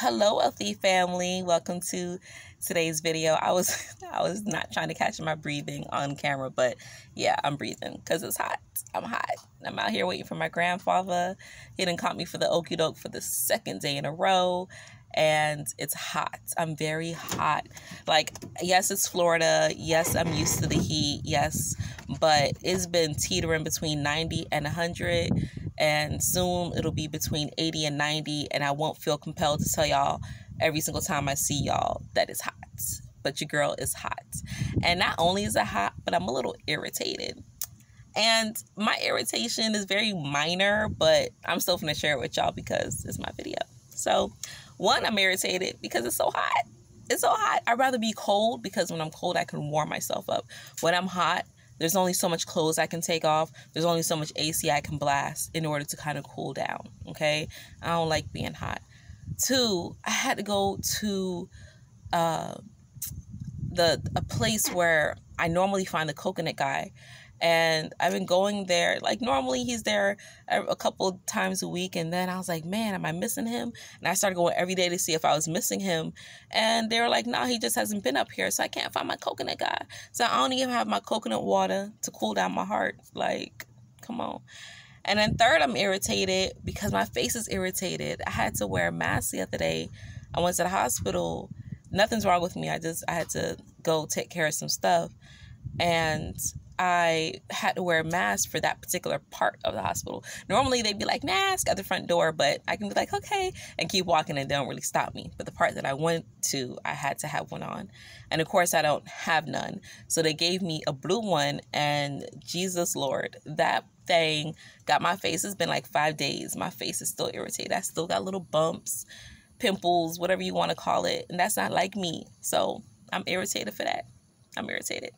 hello wealthy family. Welcome to today's video. I was i was not trying to catch my breathing on camera but yeah i'm breathing because it's hot. I'm hot. I'm out here waiting for my grandfather. He didn't caught me for the okey doke for the second day in a row and it's hot. I'm very hot. Like yes it's florida. Yes i'm used to the heat. Yes but it's been teetering between 90 and 100 and soon it'll be between 80 and 90 and i won't feel compelled to tell y'all every single time i see y'all that it's hot. But your girl is hot. And not only is it hot but i'm a little irritated. And my irritation is very minor but i'm still gonna share it with y'all because it's my video. So one i'm irritated because it's so hot. It's so hot. I'd rather be cold because when i'm cold i can warm myself up. When i'm hot there's only so much clothes I can take off. There's only so much AC I can blast in order to kind of cool down. Okay. I don't like being hot. Two, I had to go to uh, the a place where I normally find the coconut guy and I've been going there. Like normally he's there a couple times a week, and then I was like, man, am I missing him? And I started going every day to see if I was missing him, and they were like, no, he just hasn't been up here, so I can't find my coconut guy. So I don't even have my coconut water to cool down my heart. Like, come on. And then third, I'm irritated because my face is irritated. I had to wear a mask the other day. I went to the hospital. Nothing's wrong with me. I just I had to go take care of some stuff. And I had to wear a mask for that particular part of the hospital. Normally they'd be like mask at the front door, but I can be like, okay, and keep walking and they don't really stop me. But the part that I went to, I had to have one on. And of course I don't have none. So they gave me a blue one and Jesus Lord, that thing got my face. It's been like five days. My face is still irritated. I still got little bumps, pimples, whatever you want to call it. And that's not like me. So I'm irritated for that. I'm irritated.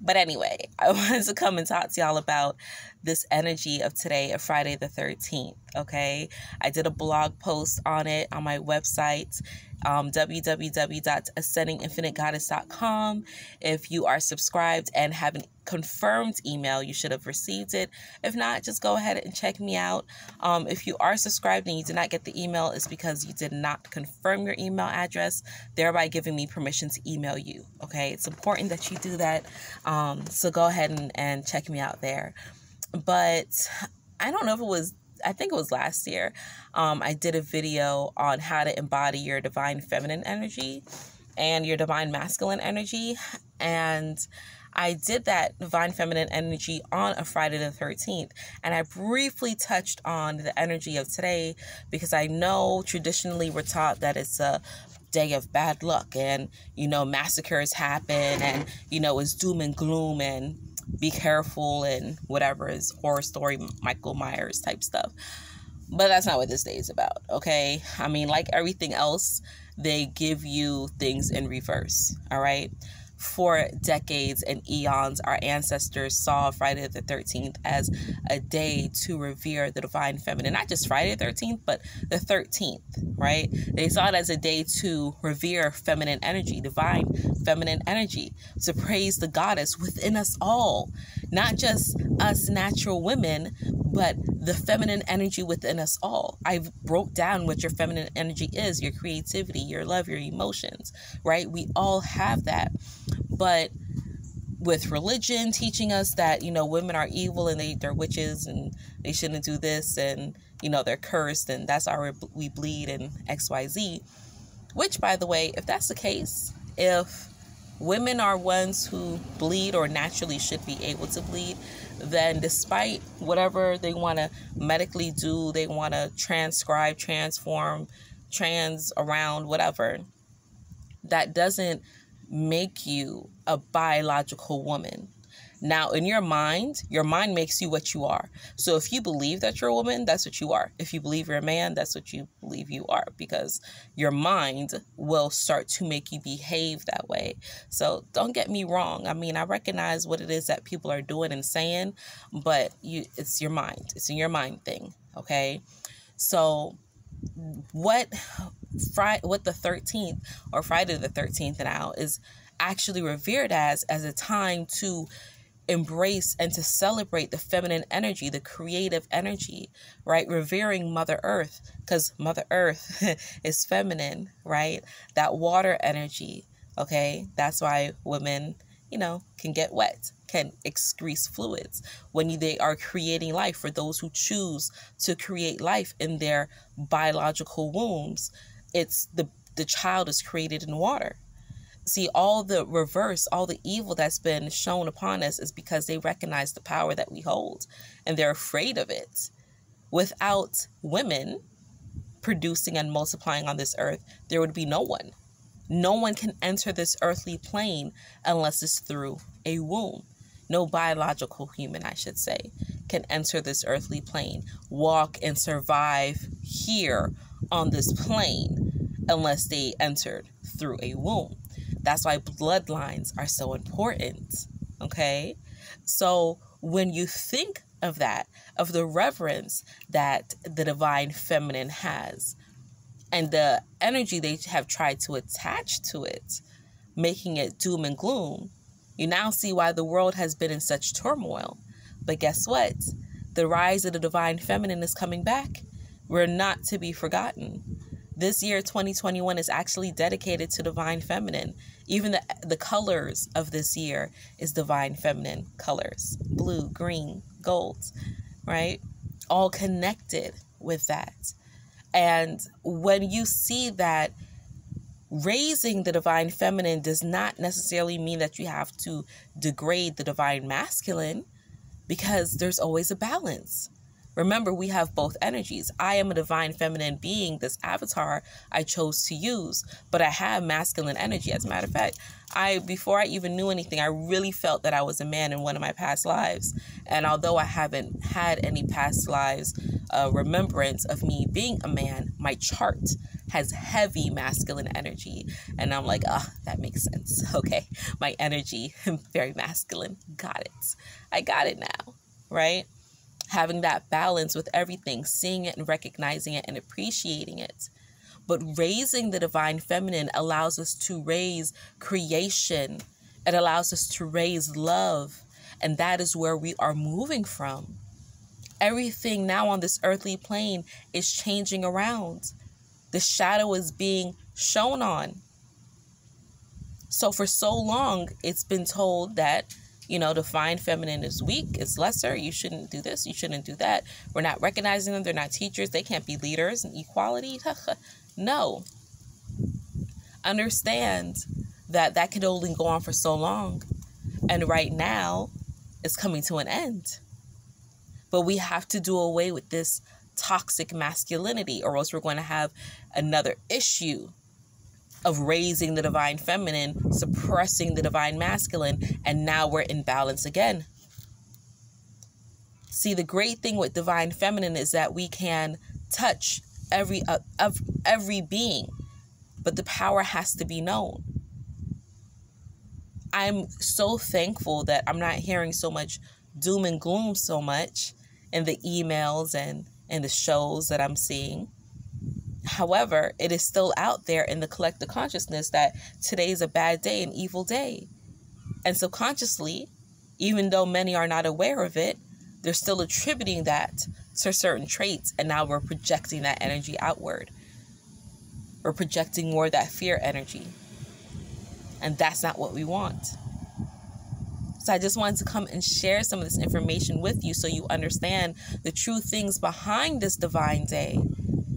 But anyway, I wanted to come and talk to y'all about this energy of today, of Friday the 13th. Okay. I did a blog post on it on my website um, www.ascendinginfinitegoddess.com. If you are subscribed and have an confirmed email, you should have received it. If not, just go ahead and check me out. Um, if you are subscribed and you did not get the email, it's because you did not confirm your email address, thereby giving me permission to email you. Okay, it's important that you do that. Um, so go ahead and, and check me out there. But I don't know if it was I think it was last year, um, I did a video on how to embody your divine feminine energy and your divine masculine energy. And I did that divine feminine energy on a Friday the 13th. And I briefly touched on the energy of today because I know traditionally we're taught that it's a day of bad luck and, you know, massacres happen and, you know, it's doom and gloom and be careful and whatever is horror story Michael Myers type stuff. But that's not what this day is about, okay? I mean, like everything else, they give you things in reverse, all right? For decades and eons, our ancestors saw Friday the 13th as a day to revere the divine feminine. Not just Friday the 13th, but the 13th, right? They saw it as a day to revere feminine energy, divine feminine energy, to praise the goddess within us all, not just us natural women, but the feminine energy within us all. I've broke down what your feminine energy is your creativity, your love, your emotions, right? We all have that. But with religion teaching us that, you know, women are evil and they, they're witches and they shouldn't do this and, you know, they're cursed and that's our we bleed and XYZ. Which, by the way, if that's the case, if women are ones who bleed or naturally should be able to bleed, then despite whatever they want to medically do, they want to transcribe, transform, trans around, whatever, that doesn't make you a biological woman. Now, in your mind, your mind makes you what you are. So if you believe that you're a woman, that's what you are. If you believe you're a man, that's what you believe you are because your mind will start to make you behave that way. So don't get me wrong. I mean, I recognize what it is that people are doing and saying, but you it's your mind. It's in your mind thing, okay? So what Friday, what the 13th or Friday the 13th now is actually revered as as a time to embrace and to celebrate the feminine energy, the creative energy, right? Revering Mother Earth because Mother Earth is feminine, right? That water energy, okay? That's why women, you know, can get wet, can excrete fluids when they are creating life for those who choose to create life in their biological wombs. It's the the child is created in water see all the reverse all the evil that's been shown upon us is because they recognize the power that we hold and they're afraid of it without women producing and multiplying on this earth. There would be no one. No one can enter this earthly plane unless it's through a womb. No biological human i should say can enter this earthly plane walk and survive here on this plane unless they entered through a womb that's why bloodlines are so important. Okay. So when you think of that, of the reverence that the divine feminine has, and the energy they have tried to attach to it, making it doom and gloom, you now see why the world has been in such turmoil. But guess what? The rise of the divine feminine is coming back. We're not to be forgotten. This year, 2021, is actually dedicated to divine feminine. Even the, the colors of this year is divine feminine colors blue, green, gold, right? All connected with that. And when you see that raising the divine feminine does not necessarily mean that you have to degrade the divine masculine because there's always a balance Remember, we have both energies. I am a divine feminine being, this avatar I chose to use, but I have masculine energy. As a matter of fact, I before I even knew anything, I really felt that I was a man in one of my past lives. And although I haven't had any past lives uh, remembrance of me being a man, my chart has heavy masculine energy. And I'm like, ah, oh, that makes sense. Okay, my energy, very masculine. Got it. I got it now, right? Having that balance with everything, seeing it and recognizing it and appreciating it. But raising the divine feminine allows us to raise creation, it allows us to raise love. And that is where we are moving from. Everything now on this earthly plane is changing around. The shadow is being shown on. So, for so long, it's been told that you know, divine feminine is weak, it's lesser. You shouldn't do this, you shouldn't do that. We're not recognizing them, they're not teachers, they can't be leaders and equality. no. Understand that that could only go on for so long. And right now, it's coming to an end. But we have to do away with this toxic masculinity, or else we're going to have another issue of raising the divine feminine, suppressing the divine masculine, and now we're in balance again. See, the great thing with divine feminine is that we can touch every uh, of every being, but the power has to be known. I'm so thankful that I'm not hearing so much doom and gloom so much in the emails and in the shows that I'm seeing However, it is still out there in the collective consciousness that today is a bad day, an evil day. And subconsciously, even though many are not aware of it, they're still attributing that to certain traits. And now we're projecting that energy outward. We're projecting more that fear energy. And that's not what we want. So I just wanted to come and share some of this information with you so you understand the true things behind this divine day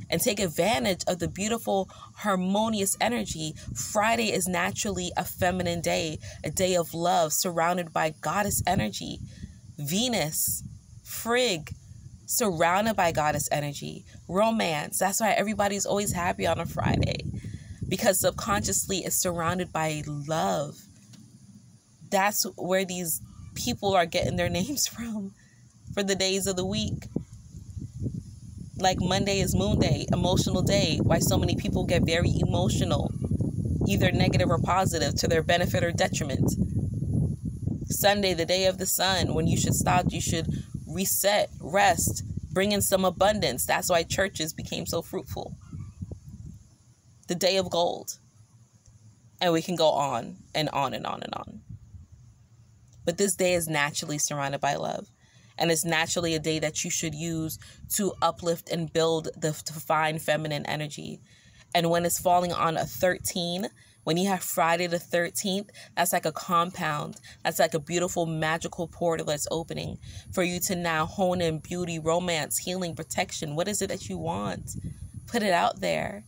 and take advantage of the beautiful, harmonious energy. Friday is naturally a feminine day, a day of love surrounded by goddess energy. Venus, Frigg, surrounded by goddess energy. Romance, that's why everybody's always happy on a Friday because subconsciously it's surrounded by love. That's where these people are getting their names from for the days of the week like Monday is Moon Day, emotional day, why so many people get very emotional, either negative or positive, to their benefit or detriment. Sunday, the day of the sun, when you should stop, you should reset, rest, bring in some abundance. That's why churches became so fruitful. The day of gold. And we can go on and on and on and on. But this day is naturally surrounded by love. And it's naturally a day that you should use to uplift and build the divine feminine energy. And when it's falling on a 13, when you have Friday the 13th, that's like a compound. That's like a beautiful magical portal that's opening for you to now hone in beauty, romance, healing, protection. What is it that you want? Put it out there.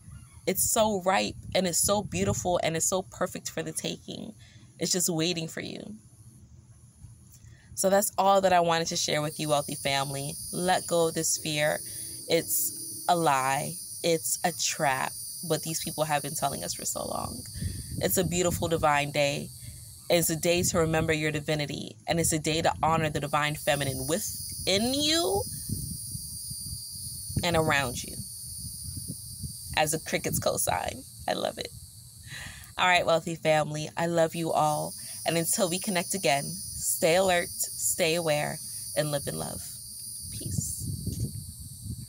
It's so ripe and it's so beautiful and it's so perfect for the taking. It's just waiting for you. So that's all that I wanted to share with you, wealthy family. Let go of this fear. It's a lie, it's a trap, what these people have been telling us for so long. It's a beautiful divine day. It's a day to remember your divinity, and it's a day to honor the divine feminine within you and around you. As a cricket's cosign. I love it. All right, wealthy family, I love you all. And until we connect again, stay alert, stay aware, and live in love.